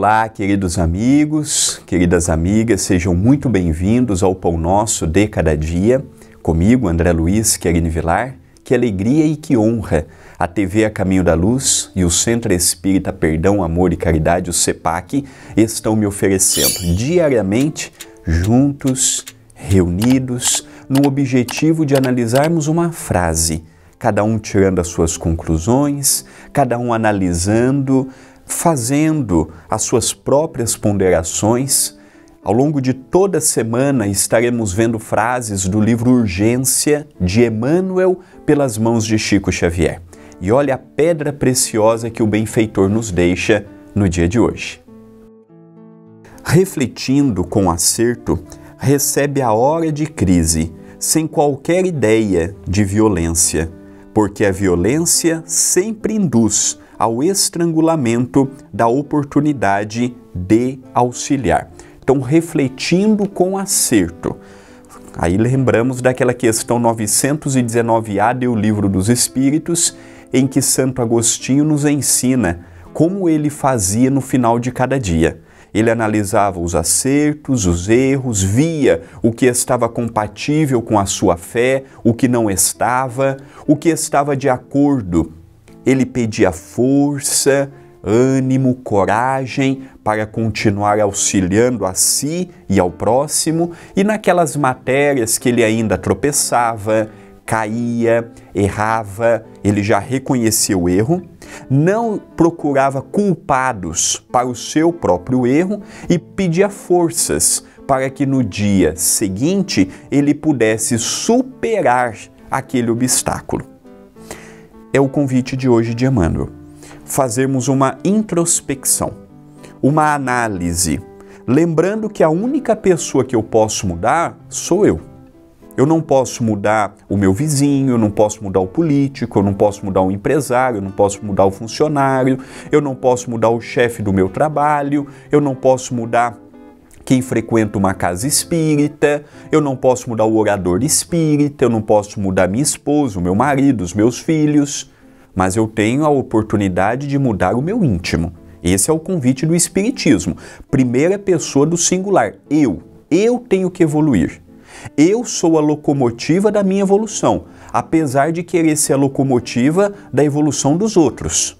Olá, queridos amigos, queridas amigas, sejam muito bem-vindos ao Pão Nosso de Cada Dia. Comigo, André Luiz Querine Vilar. Que alegria e que honra a TV A Caminho da Luz e o Centro Espírita Perdão, Amor e Caridade, o CEPAC, estão me oferecendo diariamente, juntos, reunidos, no objetivo de analisarmos uma frase, cada um tirando as suas conclusões, cada um analisando fazendo as suas próprias ponderações. Ao longo de toda a semana estaremos vendo frases do livro Urgência de Emmanuel pelas mãos de Chico Xavier. E olha a pedra preciosa que o benfeitor nos deixa no dia de hoje. Refletindo com acerto, recebe a hora de crise, sem qualquer ideia de violência, porque a violência sempre induz ao estrangulamento da oportunidade de auxiliar. Então, refletindo com acerto. Aí lembramos daquela questão 919A do Livro dos Espíritos, em que Santo Agostinho nos ensina como ele fazia no final de cada dia. Ele analisava os acertos, os erros, via o que estava compatível com a sua fé, o que não estava, o que estava de acordo ele pedia força, ânimo, coragem para continuar auxiliando a si e ao próximo, e naquelas matérias que ele ainda tropeçava, caía, errava, ele já reconhecia o erro, não procurava culpados para o seu próprio erro e pedia forças para que no dia seguinte ele pudesse superar aquele obstáculo é o convite de hoje de Emmanuel. Fazermos uma introspecção, uma análise, lembrando que a única pessoa que eu posso mudar sou eu. Eu não posso mudar o meu vizinho, eu não posso mudar o político, eu não posso mudar o empresário, eu não posso mudar o funcionário, eu não posso mudar o chefe do meu trabalho, eu não posso mudar quem frequenta uma casa espírita, eu não posso mudar o orador espírita, eu não posso mudar minha esposa, o meu marido, os meus filhos, mas eu tenho a oportunidade de mudar o meu íntimo. Esse é o convite do Espiritismo. Primeira pessoa do singular, eu. Eu tenho que evoluir. Eu sou a locomotiva da minha evolução, apesar de querer ser a locomotiva da evolução dos outros.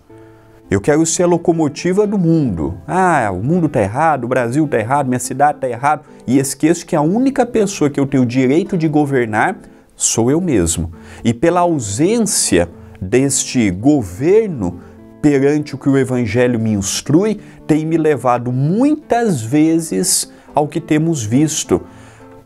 Eu quero ser a locomotiva do mundo. Ah, o mundo está errado, o Brasil está errado, minha cidade está errado. E esqueço que a única pessoa que eu tenho o direito de governar sou eu mesmo. E pela ausência deste governo perante o que o Evangelho me instrui, tem me levado muitas vezes ao que temos visto,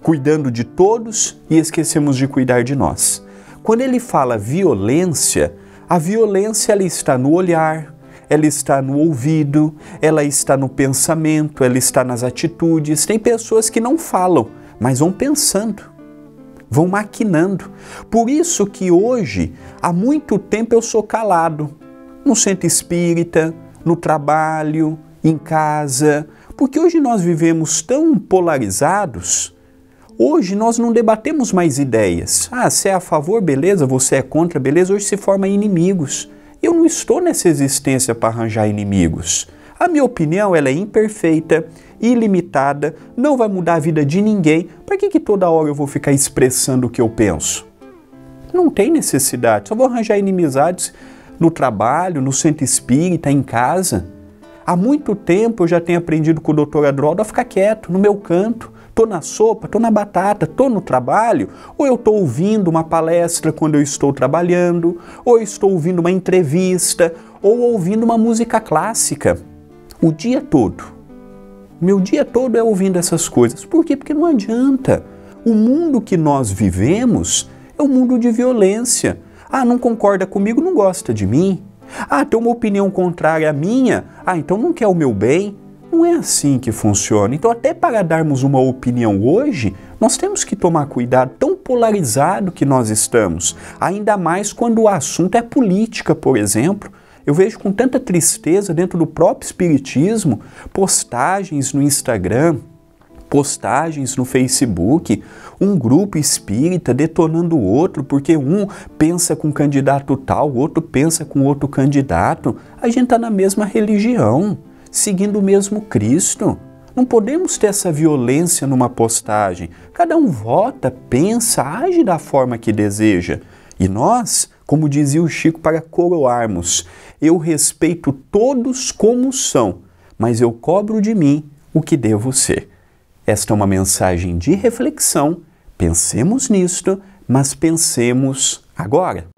cuidando de todos e esquecemos de cuidar de nós. Quando ele fala violência, a violência ela está no olhar, ela está no ouvido, ela está no pensamento, ela está nas atitudes. Tem pessoas que não falam, mas vão pensando, vão maquinando. Por isso que hoje, há muito tempo eu sou calado, no centro espírita, no trabalho, em casa, porque hoje nós vivemos tão polarizados. Hoje nós não debatemos mais ideias. Ah, você é a favor, beleza, você é contra, beleza. Hoje se forma inimigos. Eu não estou nessa existência para arranjar inimigos. A minha opinião ela é imperfeita, ilimitada, não vai mudar a vida de ninguém. Para que, que toda hora eu vou ficar expressando o que eu penso? Não tem necessidade. Só vou arranjar inimizades no trabalho, no centro espírita, em casa. Há muito tempo eu já tenho aprendido com o Dr. Adroaldo a ficar quieto, no meu canto, Estou na sopa, estou na batata, estou no trabalho, ou eu estou ouvindo uma palestra quando eu estou trabalhando, ou estou ouvindo uma entrevista, ou ouvindo uma música clássica. O dia todo. Meu dia todo é ouvindo essas coisas. Por quê? Porque não adianta. O mundo que nós vivemos é um mundo de violência. Ah, não concorda comigo, não gosta de mim. Ah, tem uma opinião contrária à minha. Ah, então não quer o meu bem. Não é assim que funciona. Então, até para darmos uma opinião hoje, nós temos que tomar cuidado, tão polarizado que nós estamos, ainda mais quando o assunto é política, por exemplo. Eu vejo com tanta tristeza dentro do próprio Espiritismo postagens no Instagram, postagens no Facebook, um grupo espírita detonando o outro, porque um pensa com um candidato tal, o outro pensa com outro candidato. A gente está na mesma religião. Seguindo o mesmo Cristo. Não podemos ter essa violência numa postagem. Cada um vota, pensa, age da forma que deseja. E nós, como dizia o Chico, para coroarmos, eu respeito todos como são, mas eu cobro de mim o que devo ser. Esta é uma mensagem de reflexão. Pensemos nisto, mas pensemos agora.